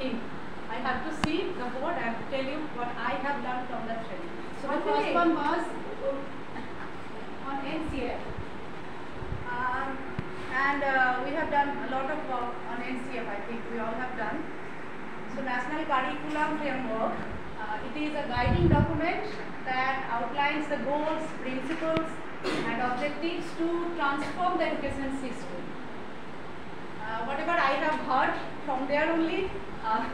I have to see the board and tell you what I have learned from that training. So the first one was on NCF. Um, and uh, we have done a lot of work on NCF, I think we all have done. So National Curriculum Framework, uh, it is a guiding document that outlines the goals, principles and objectives to transform the education system. Uh, whatever I have heard from there only, uh,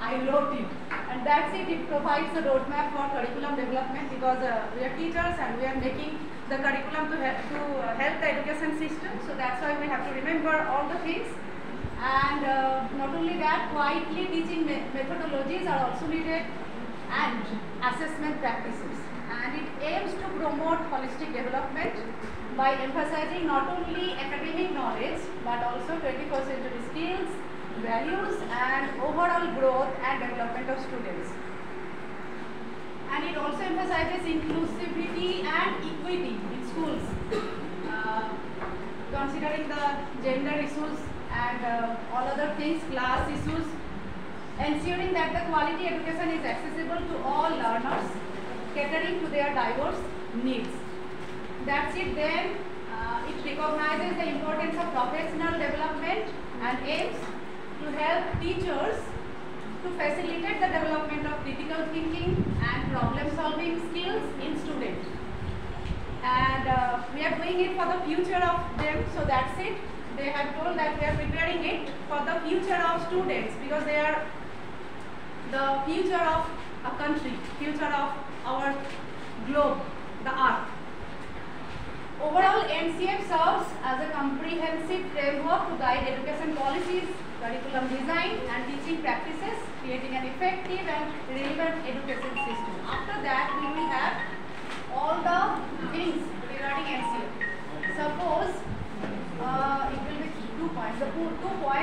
I wrote it. And that's it, it provides a roadmap for curriculum development because uh, we are teachers and we are making the curriculum to help, to uh, help the education system. So that's why we have to remember all the things. And uh, not only that, quietly teaching me methodologies are also needed and assessment practices. And it aims to promote holistic development by emphasizing not only academic knowledge but also 21st century skills, values and overall growth and development of students. And it also emphasizes inclusivity and equity in schools, uh, considering the gender issues and uh, all other things, class issues, ensuring that the quality education is accessible to all learners, catering to their diverse needs. That's it then. Uh, it recognizes the importance of professional development and aims to help teachers to facilitate the development of critical thinking and problem solving skills in students. And uh, we are doing it for the future of them, so that's it. They have told that we are preparing it for the future of students because they are the future of a country, future of our globe, the earth. Overall, NCF serves as a comprehensive framework to guide education policies,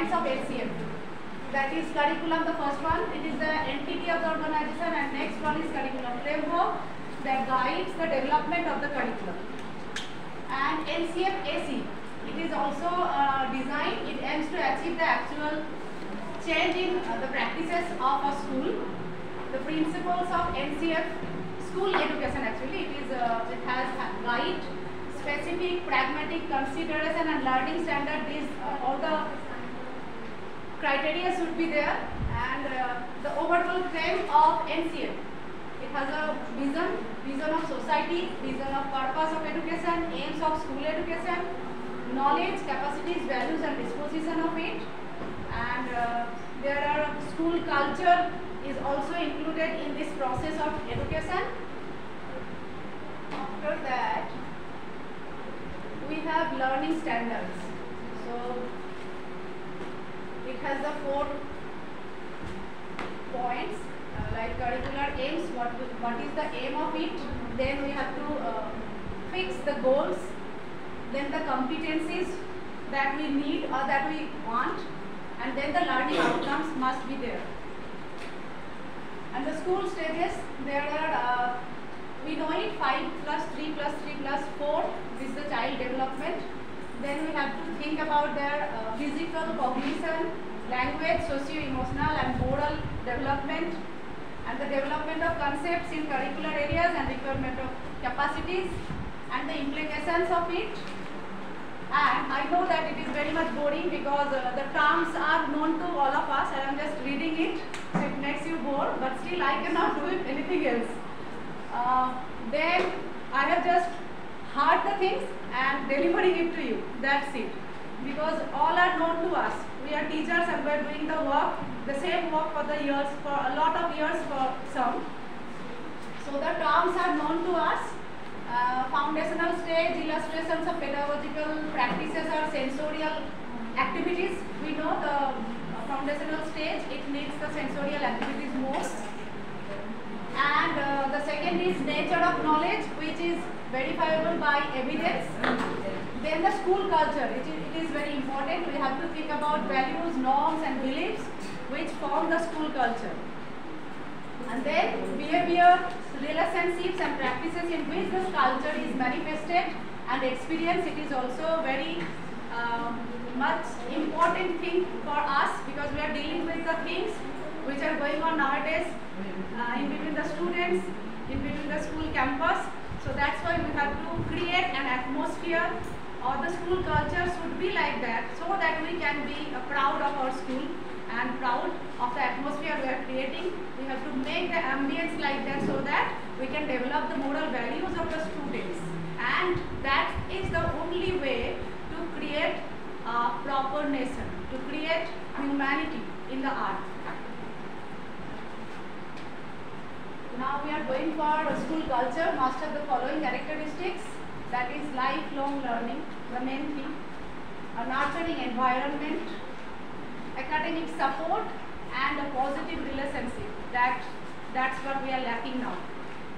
of NCF. That is curriculum, the first one, it is the entity of the organization and next one is curriculum framework that guides the development of the curriculum and NCF AC. It is also uh, designed, it aims to achieve the actual change in uh, the practices of a school. The principles of NCF school education actually, it is uh, it has guide, specific, pragmatic consideration and learning standard. These uh, all the criteria should be there and uh, the overall frame of NCF it has a vision, vision of society, vision of purpose of education, aims of school education, knowledge, capacities, values and disposition of it. And uh, there are school culture is also included in this process of education. After that, we have learning standards. So, has the four points uh, like curricular aims, what, what is the aim of it, then we have to uh, fix the goals, then the competencies that we need or that we want, and then the learning outcomes must be there. And the school stages, there are, uh, we know it 5 plus 3 plus 3 plus 4, this is the child development. Then we have to think about their uh, physical, cognition, language, socio-emotional and moral development and the development of concepts in curricular areas and requirement of capacities and the implications of it. And I know that it is very much boring because uh, the terms are known to all of us and I am just reading it so it makes you bored but still I cannot do it anything else. Uh, then I have just heard the things and delivering it to you. That's it. Because all are known to us. We are teachers and we are doing the work, the same work for the years, for a lot of years for some. So the terms are known to us. Uh, foundational stage, illustrations of pedagogical practices or sensorial activities. We know the foundational stage, it needs the sensorial activities most. And uh, the second is nature of knowledge, which is verifiable by evidence. Then the school culture, it is, it is very important. We have to think about values, norms and beliefs which form the school culture. And then behavior, relationships and practices in which this culture is manifested and experience. It is also a very um, much important thing for us because we are dealing with the things which are going on nowadays uh, in between the students, in between the school campus. So that's why we have to create an atmosphere or the school culture should be like that so that we can be uh, proud of our school and proud of the atmosphere we are creating. We have to make the ambience like that so that we can develop the moral values of the students. And that is the only way to create a proper nation, to create humanity in the art. Now we are going for school culture, master the following characteristics. That is lifelong learning, the main thing. A nurturing environment, academic support and a positive relationship. That, that's what we are lacking now.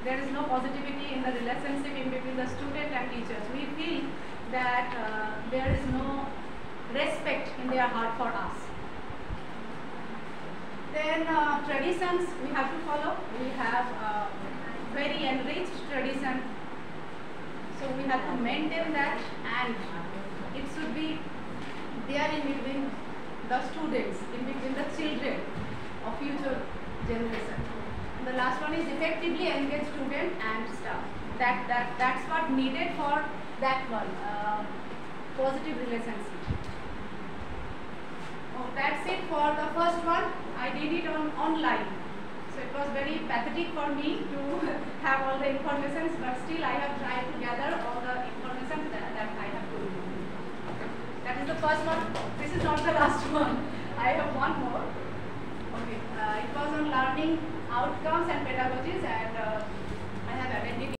There is no positivity in the relationship in between the student and teachers. We feel that uh, there is no respect in their heart for us. Then uh, traditions we have to follow. We have uh, very enriched tradition. So we have to maintain that and it should be there in between the students, in between the children of future generation. And the last one is effectively engage student and staff. That, that, that's what needed for that one, uh, positive relationship. Oh, that's it for the first one. I did it on online. So it was very pathetic for me to have all the information, but still I have tried to gather all the information that, that I have to. That is the first one. This is not the last one. I have one more. Okay, uh, it was on learning outcomes and pedagogies, and uh,